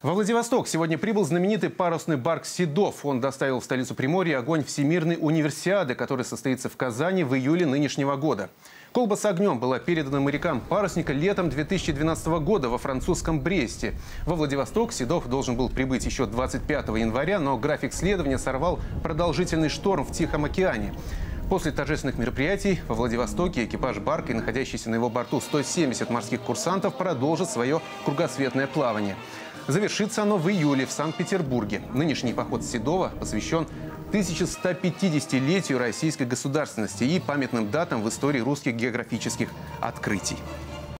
Во Владивосток сегодня прибыл знаменитый парусный барк «Седов». Он доставил в столицу Приморья огонь Всемирной универсиады, которая состоится в Казани в июле нынешнего года. Колба с огнем была передана морякам парусника летом 2012 года во французском Бресте. Во Владивосток Седов должен был прибыть еще 25 января, но график следования сорвал продолжительный шторм в Тихом океане. После торжественных мероприятий во Владивостоке экипаж барка и находящийся на его борту 170 морских курсантов продолжит свое кругосветное плавание. Завершится оно в июле в Санкт-Петербурге. Нынешний поход Седова посвящен 1150-летию российской государственности и памятным датам в истории русских географических открытий.